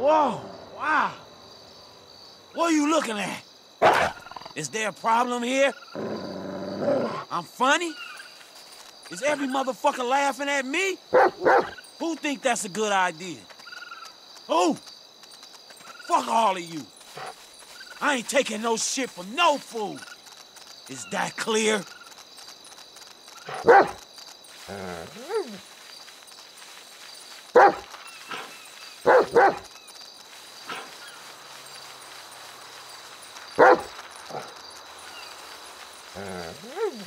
Whoa, wow. What are you looking at? Is there a problem here? I'm funny? Is every motherfucker laughing at me? Who think that's a good idea? Who? Fuck all of you. I ain't taking no shit from no fool. Is that clear? Dispatch,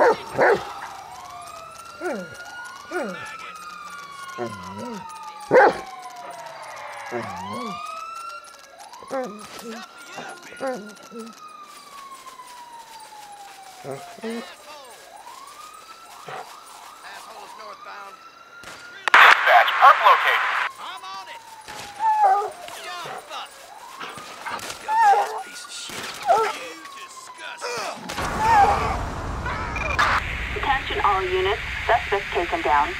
got units, suspect taken down.